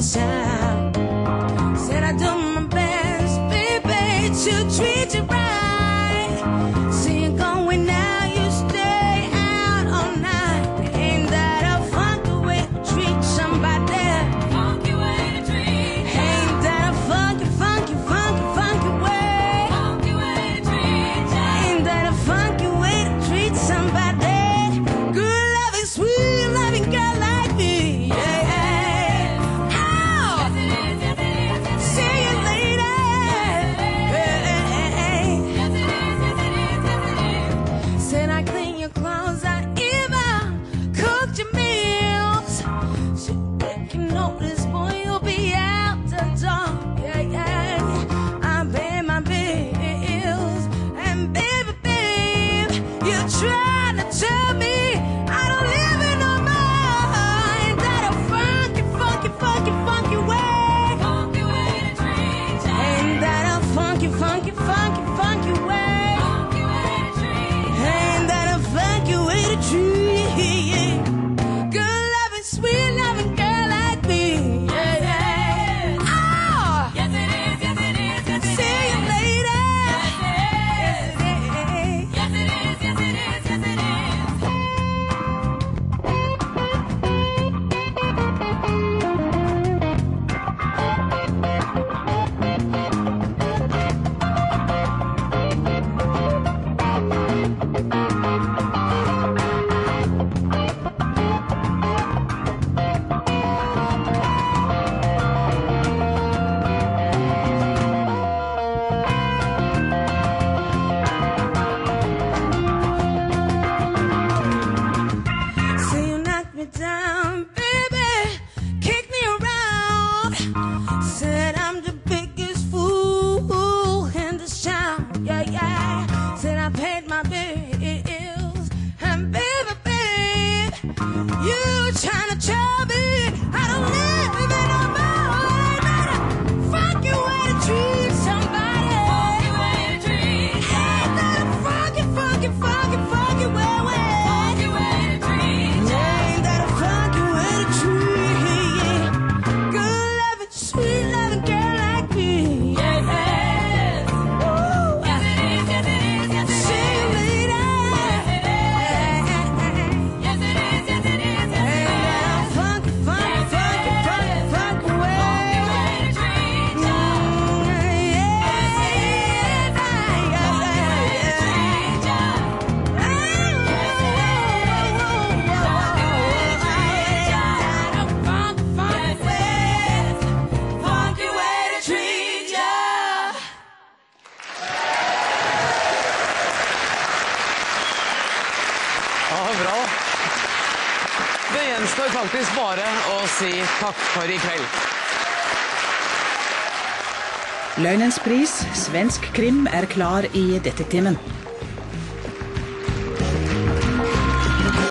Said I do my best, baby, to treat. take notice when you'll be out the door. Yeah, yeah. I pay my bills, and baby, you try. Det gjenstår faktisk bare å si takk for i kveld. Løgnens pris, svensk krim, er klar i detektimen.